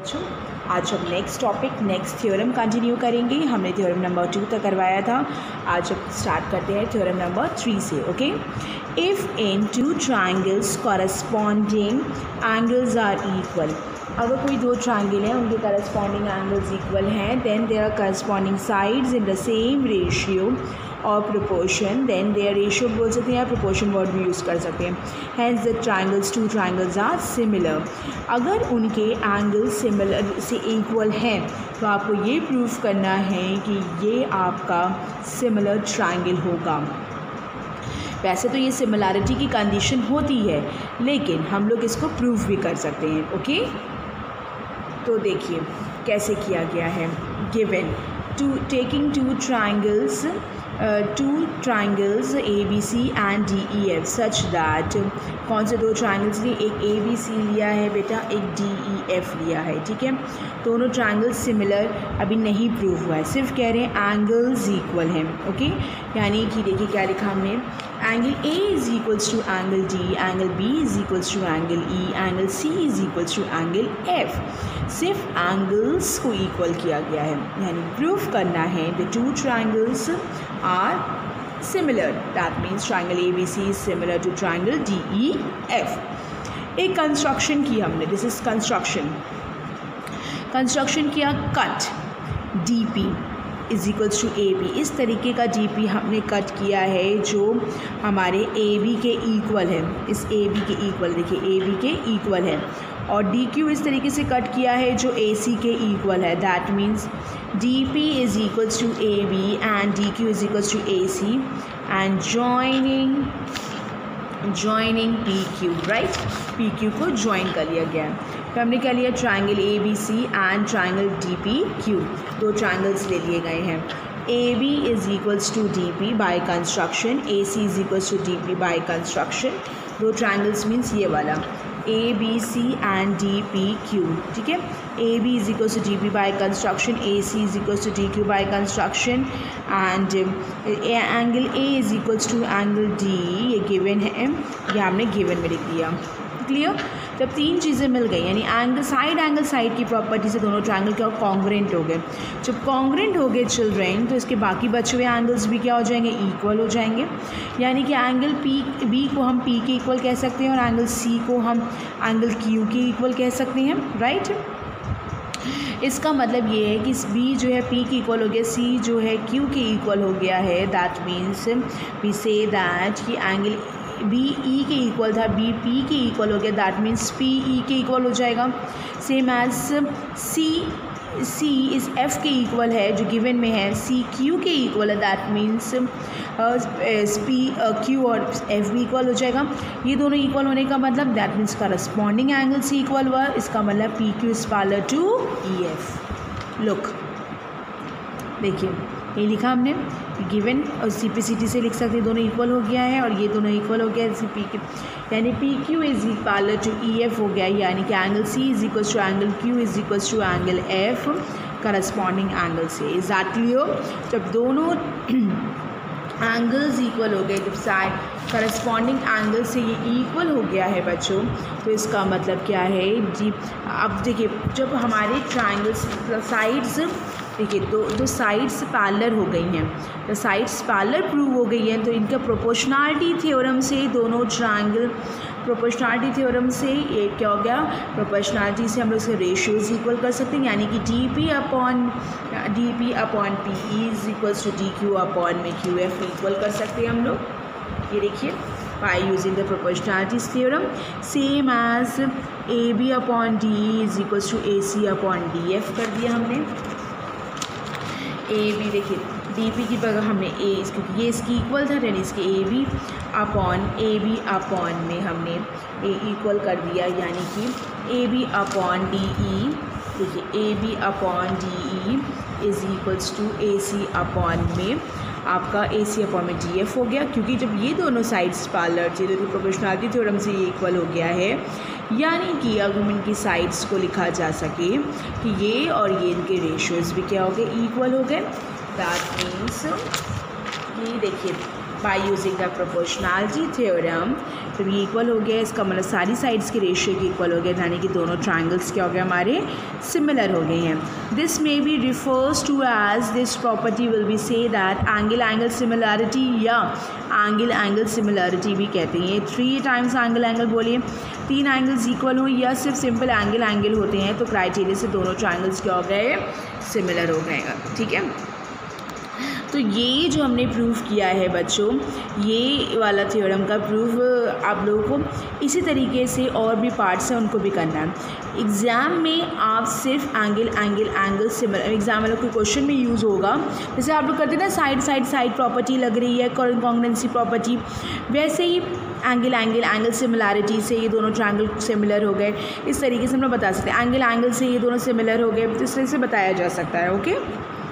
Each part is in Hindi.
बच्चों, आज हम next topic next theorem continue करेंगे। हमने थ्योरम नंबर टू तक करवाया था। आज हम स्टार्ट करते हैं थ्योरम नंबर थ्री से okay if in two triangles corresponding angles are equal अगर कोई दो ट्राइंगल हैं, उनके करस्पॉन्डिंग एंगल्स इक्वल हैं then are corresponding sides in the same ratio और प्रोपोर्शन देन देयर रेशियो बोल सकते हैं या प्रोपोर्शन वर्ड भी यूज़ कर सकते हैं। Hence the triangles two triangles are similar अगर उनके एंगल सिमिलर से इक्वल हैं तो आपको ये प्रूफ करना है कि ये आपका सिमिलर ट्राइंगल होगा। वैसे तो ये सिमिलैरिटी की कंडीशन होती है, लेकिन हम लोग इसको प्रूफ भी कर सकते हैं ओके तो देखिए, कैसे किया गया है? Given two taking two triangles A B C and D E F such that कौन से दो ट्राइंगल्स लिए? एक ए बी सी लिया है बेटा, एक डी ई एफ़ लिया है, ठीक है? दोनों ट्राइंगल्स सिमिलर अभी नहीं प्रूव हुआ है, सिर्फ़ कह रहे हैं एंगल्स इक्वल हैं ओके यानी कि देखिए क्या लिखा हमने angle A is equals to angle D angle B is equals to angle E angle C is equals to angle F सिर्फ़ एंगल्स को इक्वल किया गया है, यानी प्रूफ करना है the two triangles A B C is similar to triangle D E F एक कंस्ट्रक्शन की हमने दिस इज़ कंस्ट्रक्शन कंस्ट्रक्शन किया cut D P is equals to A B इस तरीके का डी पी हमने कट किया है जो हमारे ए बी के इक्वल है। इस ए बी के इक्वल देखिए ए बी के इक्वल है। और डी क्यू इस तरीके से कट किया है जो ए सी के इक्वल है। That means to A B and D Q is equals to A C and joining joining P Q right P Q को ज्वाइन कर लिया गया है। तो हमने क्या लिया? Triangle A B C and triangle D P Q दो ट्राइंगल्स ले लिए गए हैं। A B is equals to D P by construction A C is equals to D P by construction दो ट्राइंगल्स मीन्स ये वाला। A B C and D P Q ठीक है? A B is equals to D P by construction A C is equals to D Q by construction and angle A is equals to angle D ये गिवन है। ये हमने गिवन में लिख दिया। क्लियर जब तीन चीज़ें मिल गई, यानी एंगल साइड एंगल साइड की प्रॉपर्टी से दोनों ट्रायंगल क्या कॉन्ग्रेंट हो गए। जब कॉन्ग्रेंट हो गए चिल्ड्रेन तो इसके बाकी बचे हुए एंगल्स भी क्या हो जाएँगे इक्वल हो जाएँगे। यानी कि एंगल पी बी को हम पी के इक्वल कह सकते हैं और एंगल सी को हम एंगल क्यू के इक्वल कह सकते हैं राइट इसका मतलब ये है कि बी जो है पी के इक्वल हो गया सी जो है क्यू के इक्वल हो गया है। That means we say that कि एंगल बी ई के इक्वल था बी पी के इक्वल हो गया दैट मीन्स पी ई के इक्वल हो जाएगा। सेम एज सी सी इस एफ़ के इक्वल है, जो गिवन में है सी क्यू के इक्वल है दैट मीन्स पी क्यू और एफ़ भी इक्वल हो जाएगा। ये दोनों इक्वल होने का मतलब दैट मीन्स करस्पॉन्डिंग एंगल से इक्वल हुआ, इसका मतलब P Q is parallel to E F look देखिए। ये लिखा हमने गिवन और सी पी सी टी से लिख सकते हैं, दोनों इक्वल हो गया है और ये दोनों इक्वल हो गया है सी पी क्यू यानी P Q is equal to E F हो गया यानी कि angle C is equal to angle Q is equal to angle F corresponding angle से दैट क्लियर जब दोनों एंगल्स इक्वल हो गए, जब साइड करस्पॉन्डिंग एंगल से ये इक्वल हो गया है बच्चों तो इसका मतलब क्या है? जी, अब देखिए, जब हमारे ट्राइंगल्स साइड्स देखिए दो दो साइड्स पैरलर हो गई हैं। तो साइड्स पैरलर प्रूव हो गई हैं तो इनका प्रोपोर्शनलिटी थ्योरम से दोनों ट्राइंगल प्रोपोर्शनलिटी थ्योरम से ये क्या हो गया? प्रोपोर्शनलिटी से हम लोग इसके रेशियोज इक्वल कर सकते हैं, यानी कि D P upon D P upon P is equals to D Q upon में क्यू एफ़ इक्वल कर सकते हैं हम लोग। ये देखिए by using the proportionality theorem same as A B upon D is equals to A C upon D F कर दिया हमने। ए बी देखिए डी पी की जगह हमने ए क्योंकि ये इसकी इक्वल था यानी इसके A B upon A B upon में हमने ए इक्वल कर दिया। यानी कि A B upon D E देखिए A B upon D E is equals to A C upon में आपका ए सी अपॉन में डी एफ़ हो गया। क्योंकि जब ये दोनों साइड्स पार्लर थे तो प्रोपोर्शनलिटी थ्योरम से ये इक्वल हो गया है यानी कि अगर इनकी साइड्स को लिखा जा सके कि ये और ये इनके रेशियोज़ भी क्या हो गए? इक्वल हो गए। दैट मीन्स ये देखिए by using the proportionality theorem तो ये इक्वल हो गया। इसका मतलब सारी साइड्स के रेशियो के इक्वल हो गया यानी कि दोनों ट्राइंगल्स क्या हो गए? हमारे सिमिलर हो गए हैं। This may be refers to as this property will be say that angle angle similarity या एंगल एंगल सिमिलैरिटी भी कहते हैं। थ्री टाइम्स एंगल एंगल बोलिए। तीन एंगल्स इक्वल हो या सिर्फ़ सिंपल एंगल एंगल होते हैं तो क्राइटेरिया से दोनों ट्राइंगल्स क्या हो गए? सिमिलर हो गए ठीक है? तो ये जो हमने प्रूफ किया है बच्चों, ये वाला थ्योरम का प्रूफ आप लोगों को इसी तरीके से और भी पार्ट्स हैं उनको भी करना है। एग्ज़ाम में आप सिर्फ़ angle angle angle similar exam वाला कोई क्वेश्चन में यूज़ होगा। जैसे आप लोग करते हैं ना साइड साइड साइड प्रॉपर्टी लग रही है कॉन्ग्रेंसी प्रॉपर्टी वैसे ही एंगल एंगल एंगल सिमिलैरिटी से ये दोनों ट्रायंगल सिमिलर हो गए। इस तरीके से हम लोग बता सकते हैं। एंगल एंगल से ये दोनों सिमिलर हो गए। तो इस तरह से बताया जा सकता है okay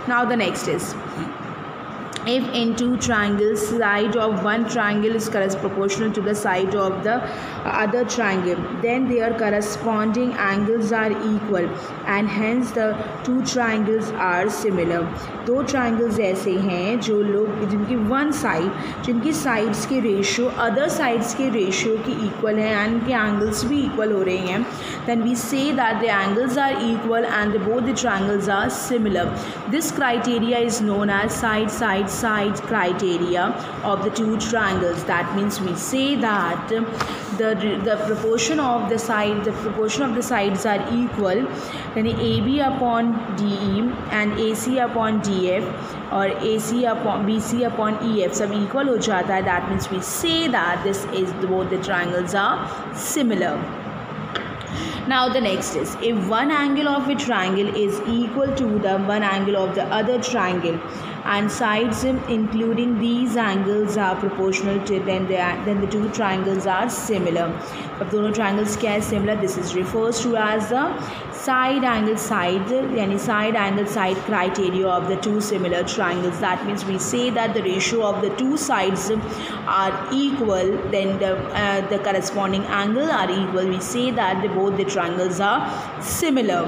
now the next is if in two triangles side of one triangle is proportional to the side of the other triangle then their corresponding angles are equal and hence the two triangles are similar दो ट्राइंगल्स ऐसे हैं जो लोग जिनकी वन साइड जिनकी साइड्स के रेशियो अदर साइड्स के रेशियो की इक्वल है एंड उनके एंगल्स भी इक्वल हो रहे हैं then we say that the angles are equal and both the triangles are similar this criteria is known as side side side criteria of the two triangles that means we say that the the proportion of the side the proportion of the sides are equal then AB upon DE and AC upon DF और AC upon BC upon EF सब equal हो जाता है that means we say that this is both the triangles are similar now the next is if one angle of a triangle is equal to the one angle of the other triangle and sides including these angles are proportional to then the then the two triangles are similar अब दोनों triangles क्या है similar this is refers to as the side angle side yani side angle side criteria of the two similar triangles. That means we say that the ratio of the two sides are equal then the uh, the corresponding angle are equal. We say that the, both the triangles are similar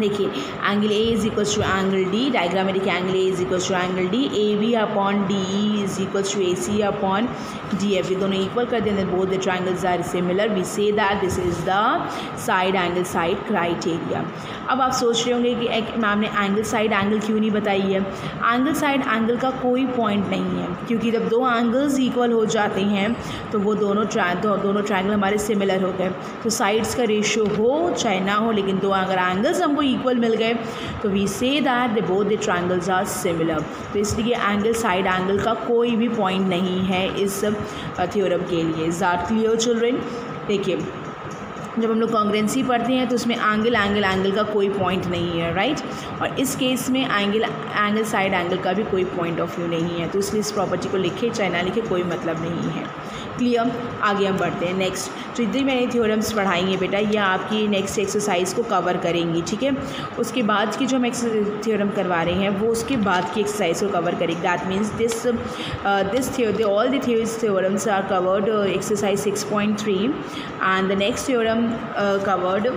देखिए angle A is equals to angle D diagram में देखिए angle A is equals to angle D A B upon D E is equals to A C upon D F ये दोनों इक्वल कर देंगे both the triangles are similar we say that this is the side angle side criteria अब आप सोच रहे होंगे कि एक मैम ने एंगल साइड एंगल क्यों नहीं बताई है? एंगल साइड एंगल का कोई पॉइंट नहीं है क्योंकि जब दो एंगल्स इक्वल हो जाते हैं तो वो दोनों ट्रा दो, दोनों ट्राइंगल हमारे सिमिलर हो गए। तो साइड्स का रेशियो हो चाहे ना हो लेकिन दो अगर एंगल्स हमको इक्वल मिल गए तो we say that the both the triangles are similar तो इसलिए एंगल साइड एंगल का कोई भी पॉइंट नहीं है इस थ्योरम के लिए। इज़ क्लियर चिल्ड्रेन देखिए जब हम लोग कॉन्ग्रेंसी पढ़ते हैं तो उसमें एंगल एंगल एंगल का कोई पॉइंट नहीं है राइट और इस केस में एंगल एंगल साइड एंगल का भी कोई पॉइंट ऑफ़ व्यू नहीं है तो इसलिए इस प्रॉपर्टी को लिखे चाहे ना लिखे कोई मतलब नहीं है। क्लियर आगे हम बढ़ते हैं। नेक्स्ट तो जितनी मैंने थ्योरम्स पढ़ाई हैं बेटा, ये आपकी नेक्स्ट एक्सरसाइज को कवर करेंगी, ठीक है? उसके बाद की जो हम थ्योरम करवा रहे हैं, वो उसके बाद की एक्सरसाइज को कवर करेंगे। That means this this theory all the theorems are covered exercise six point three and the next theorem covered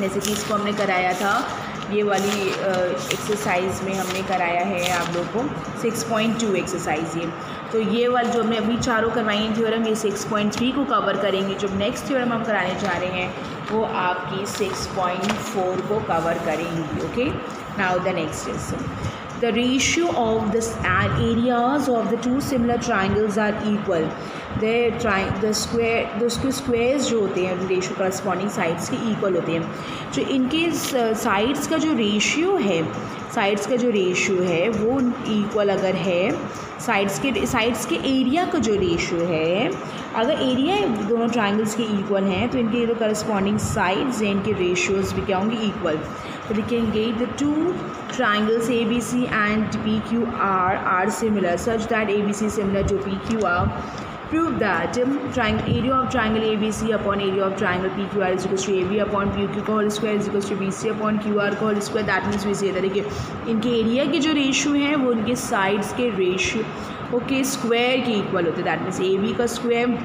जैसे कि इसको हमने कराया था ये वाली एक्सरसाइज में हमने कराया है आप लोग को सिक्स पॉइंट टू एक्सरसाइज ये। तो ये वाली जो हमने अभी चारों करवाई हैं थ्योरम ये सिक्स पॉइंट थ्री को कवर करेंगे। जो नेक्स्ट थ्योरम हम कराने जा रहे हैं, वो आपकी सिक्स पॉइंट फोर को कवर करेंगी okay now the next is the ratio of the areas of the two similar triangles are equal. The tri, the square, the squares जो होते हैं रेशियो करस्पॉन्डिंग साइड्स के इक्वल होते हैं. जो इनके साइड्स का जो रेशियो है साइड्स का जो रेशियो है, वो इक्वल अगर है साइड्स के साइड्स के एरिया का जो रेशियो है, अगर एरिया दोनों ट्राइंगल्स के इक्वल हैं तो इनके जो करस्पॉन्डिंग साइड्स हैं, इनके रेशियोज भी क्या होंगे इक्वल तो लिखेंगे the two triangles ABC and PQR are similar such that ABC is similar to PQR prove that um, triangle area of triangle ABC upon area of triangle PQR is equal to AB upon PQ का whole square is equal to BC upon QR का whole square that means we say that देखिए इनके एरिया के जो रेशियो हैं वो उनके साइड्स के रेशियो ओके स्क्वायर के इक्वल होते हैं दैट मीन्स ए बी का स्क्वायर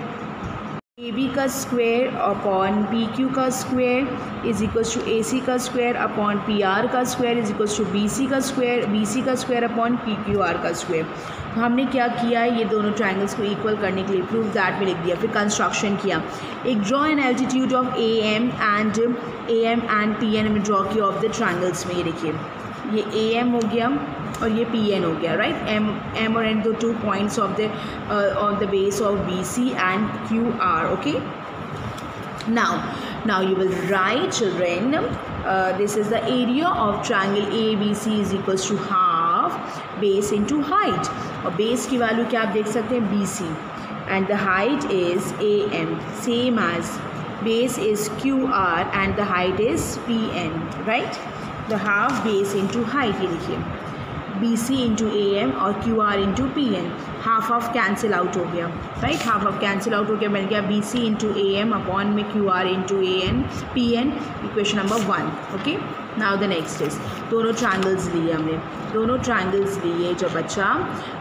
ए बी का स्क्वायर अपॉन पी क्यू का square is equals to A C का स्क्वायर अपॉन पी आर का square is equals to B C का स्क्वायर बी सी का square upon P Q R का स्क्वायर तो हमने क्या किया? है ये दोनों ट्राइंगल्स को इक्वल करने के लिए प्रूव दैट में लिख दिया, फिर कंस्ट्रक्शन किया. एक draw an altitude of A M and A M and P N में ड्रॉ किया ऑफ़ द ट्राइंगल्स में, ये देखिए. ये ए एम हो गया और ये पी एन हो गया राइट एम एम और एन दो two points of the on the base of B C and Q R okay now now you will write children uh, this is the area of triangle abc is equals to half base into height और base की वैल्यू क्या आप देख सकते हैं bc and the height is am same as base is qr and the height is pn right the half base into height ये देखिए B C into A M और Q R into P N half of cancel out हो गया. Right half of cancel out हो गया. मिल गया B C into A M upon में Q R into A N P N equation number one okay now the next is दोनों ट्राइंगल्स लिए हमने. दोनों ट्राइंगल्स लिए जब अच्छा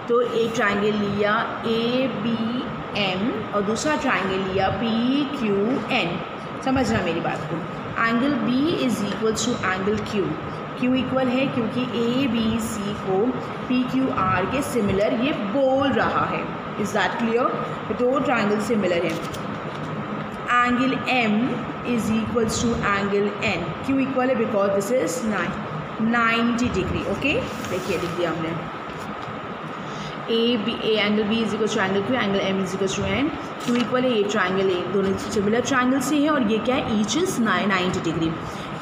तो एक ट्राइंगल लिया ए बी एम और दूसरा ट्राइंगल लिया पी क्यू एन समझना मेरी बात को. Angle B is equals to angle Q Q equal है क्योंकि ए बी सी को पी क्यू आर के सिमिलर ये बोल रहा है। इज़ दैट क्लियर दो ट्राइंगल सिमिलर है। Angle M is equals to angle N Q equal है because this is nine ninety degree okay देखिए, लिख दिया हमने। A B A angle B is equal to angle Q angle M is equal to N Q equal है ये ट्राइंगल ए दोनों सिमिलर ट्राइंगल से है और ये क्या है? Each is nine ninety degree.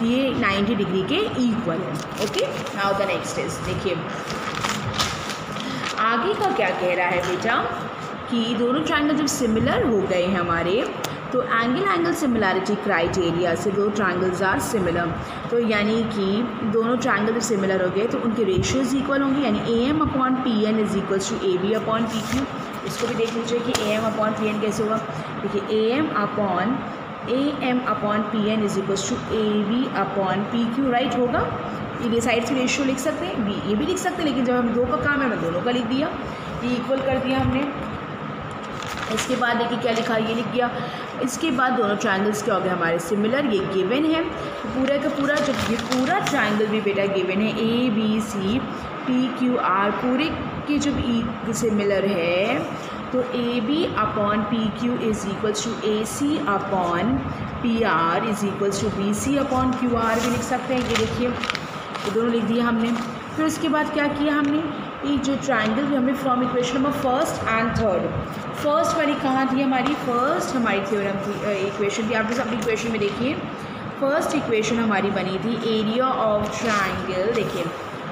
ये 90 डिग्री के इक्वल है okay now the next is देखिए। आगे का क्या कह रहा है बेटा? कि दोनों ट्राइंगल जब सिमिलर हो गए हैं हमारे तो एंगल एंगल सिमिलैरिटी क्राइटेरिया से दो ट्राइंगल्स आर सिमिलर तो यानी कि दोनों ट्राइंगल जब सिमिलर हो गए तो उनके रेशियोज इक्वल होंगे, यानी A M upon P N is equal to A B upon P Q इसको भी देख लीजिए कि A M upon P N कैसे होगा देखिए A M upon A M upon P N is equal to A B upon P Q right होगा? ये साइड से रेशियो लिख सकते हैं बी ये भी लिख सकते हैं, लेकिन जब हम दो का काम है मैं दोनों का लिख दिया, ये इक्वल कर दिया हमने। इसके बाद देखिए क्या लिखा, ये लिख दिया। इसके बाद दोनों ट्राइंगल्स क्या हो गए हमारे? सिमिलर ये गिवन है। तो पूरा का पूरा, जब ये पूरा ट्राइंगल भी बेटा गिवन है A B C P Q R पूरे के जब ई सिमिलर है तो A B upon P Q is equals to A C upon P R is equals to B C upon Q R भी लिख सकते हैं। ये देखिए, ये दोनों लिख दिया हमने। फिर उसके बाद क्या किया हमने? एक जो ट्राइंगल हमने from equation number first and third first वाली कहाँ थी हमारी? फ़र्स्ट हमारी थ्योरम थी इक्वेशन थी। आप लोग अपनी इक्वेशन में देखिए। फ़र्स्ट इक्वेशन हमारी बनी थी एरिया ऑफ़ ट्राइंगल देखिए।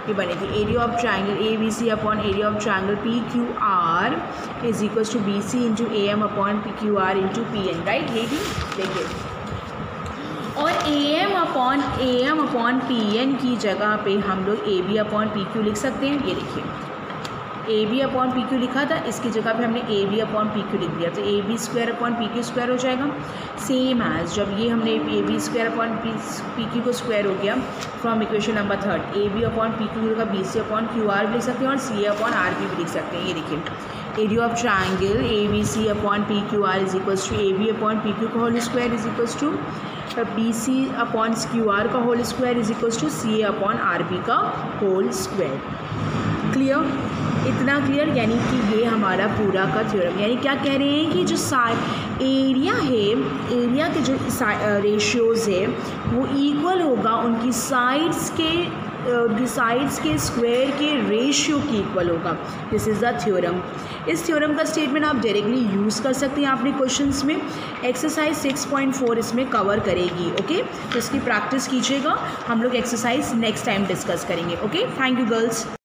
ये बनी थी area of triangle A B C upon area of triangle P Q R is equals to B C into A M upon P Q R into P N right ये भी देखिए और A M upon A M upon P N की जगह पे हम लोग A B upon P Q लिख सकते हैं। ये देखिए। A B upon P Q लिखा था, इसकी जगह पे हमने A B upon P Q लिख दिया। तो A B square upon P Q square हो जाएगा। सेम एज जब ये हमने A B square upon P P Q को स्क्वायर हो गया from equation number third A B upon P Q का B C upon Q R भी लिख सकते हैं और सी ए अपॉन आर भी लिख सकते हैं। ये देखिए area of triangle A B C upon P Q R is equals to A B upon P Q का whole square is equals to B C upon Q R का whole square is equals to C A upon R B का होल स्क्वायर क्लियर इतना क्लियर यानी कि ये हमारा पूरा का थ्योरम यानी क्या कह रहे हैं कि जो सा एरिया है एरिया के जो रेशियोज़ है, वो इक्वल होगा उनकी साइड्स के साइड्स के स्क्वायर के रेशियो की इक्वल होगा। दिस इज़ द थ्योरम इस थ्योरम का स्टेटमेंट आप डायरेक्टली यूज़ कर सकते हैं अपने क्वेश्चंस में। एक्सरसाइज 6.4 इसमें कवर करेगी ओके तो इसकी प्रैक्टिस कीजिएगा। हम लोग एक्सरसाइज नेक्स्ट टाइम डिस्कस करेंगे ओके थैंक यू गर्ल्स